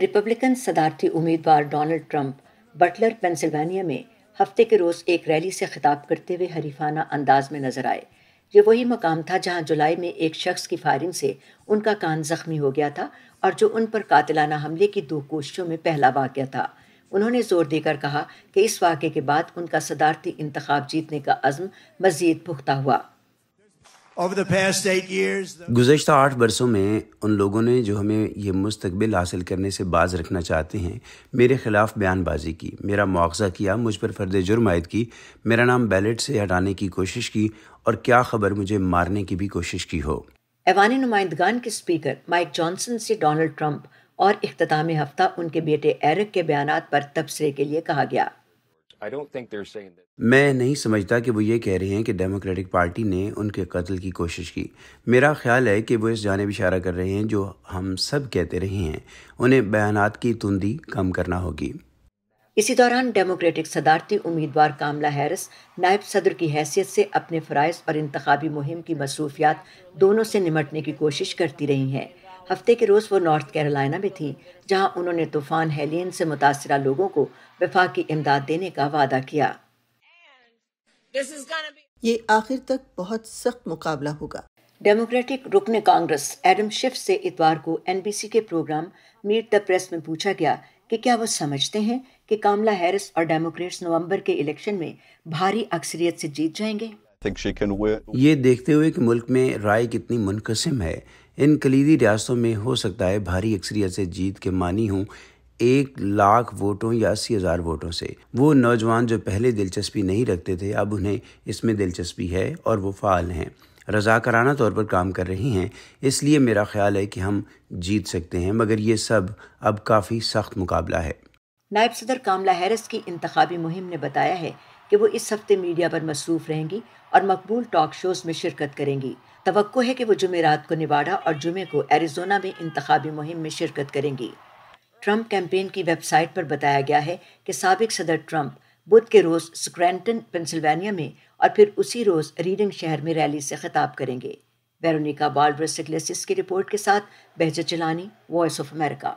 Republican صدارتی امیدوار Donald Trump Butler پینسلوانیا میں ہفتے کے روز ایک ریلی سے خطاب کرتے ہوئے حریفانہ انداز میں نظر آئے۔ یہ وہی مقام تھا جہاں جولائی میں ایک شخص کی فائرنگ سے ان کا کان زخمی ہو گیا تھا اور جو ان پر قاتلانہ حملے کی دو کوششوں میں پہلا واقعہ تھا۔ انہوں نے زور دے کر کہا کہ اس واقعے کے بعد ان کا صدارتی انتخاب جیتنے کا عزم مزید پختہ ہوا۔ گزشتہ آٹھ برسوں میں ان لوگوں نے جو ہمیں یہ مستقبل حاصل کرنے سے باز رکھنا چاہتے ہیں میرے خلاف بیان بازی کی میرا مواخذہ کیا مجھ پر فرد جرم عائد کی میرا نام بیلٹ سے ہٹانے کی کوشش کی اور کیا خبر مجھے مارنے کی بھی کوشش کی ہو۔ ایوانی نمائندگان کے اسپیکر مائک جانسن سے ڈونلڈ ٹرمپ اور اختتام ہفتہ ان کے بیٹے ایرک کے بیانات پر تبصرے کے لیے کہا گیا۔ میں نہیں سمجھتا کہ وہ یہ کہہ رہے ہیں کہ ڈیموکریٹک پارٹی نے ان کے قتل کی کوشش کی۔ میرا خیال ہے کہ وہ اس جانب اشارہ کر رہے ہیں جو ہم سب کہتے رہے ہیں۔ انہیں بیانات کی تندی کم کرنا ہوگی۔ اسی دوران ڈیموکریٹک صدارتی امیدوار کاملا ہیرس نائب صدر کی حیثیت سے اپنے فرائض اور انتخابی مہم کی مصروفیات دونوں سے نمٹنے کی کوشش کرتی رہی ہیں۔ ہفتے کے روز وہ نارتھ کیرولائنا میں تھیں جہاں انہوں نے طوفان ہیلین سے متاثرہ لوگوں کو وفاقی امداد دینے کا وعدہ کیا۔ یہ آخر تک بہت سخت مقابلہ ہوگا۔ ڈیموکریٹک رکن کانگریس ایڈم شف سے اتوار کو این بی سی کے پروگرام میٹ دا پریس میں پوچھا گیا کہ کیا وہ سمجھتے ہیں کہ کاملا ہیرس اور ڈیموکریٹس نومبر کے الیکشن میں بھاری اکثریت سے جیت جائیں گے؟ یہ دیکھتے ہوئے کہ ملک میں رائے کتنی منقسم ہے۔ ان کلیدی ریاستوں میں ہو سکتا ہے بھاری اکثریت سے جیت کے معنی ہوں ایک لاکھ ووٹوں یا اسی ہزار ووٹوں سے۔ وہ نوجوان جو پہلے دلچسپی نہیں رکھتے تھے اب انہیں اس میں دلچسپی ہے اور وہ فعال ہیں۔ رضاکارانہ طور پر کام کر رہی ہیں اس لیے میرا خیال ہے کہ ہم جیت سکتے ہیں مگر یہ سب اب کافی سخت مقابلہ ہے۔ نائب صدر کاملا ہیرس کی انتخابی مہم نے بتایا ہے کہ وہ اس ہفتے میڈیا پر مصروف رہیں گی اور مقبول ٹاک شوز میں شرکت کریں گی۔ توقع ہے کہ وہ جمعرات کو نواڈا اور جمعے کو ایریزونا میں انتخابی مہم میں شرکت کریں گی۔ ٹرمپ کیمپین کی ویب سائٹ پر بتایا گیا ہے کہ سابق صدر ٹرمپ بدھ کے روز سکرینٹن پنسلوانیا میں اور پھر اسی روز ریڈنگ شہر میں ریلی سے خطاب کریں گے۔ ویرونیکا بالڈرس کی رپورٹ کے ساتھ بہجت چلانی، وائس آف امریکہ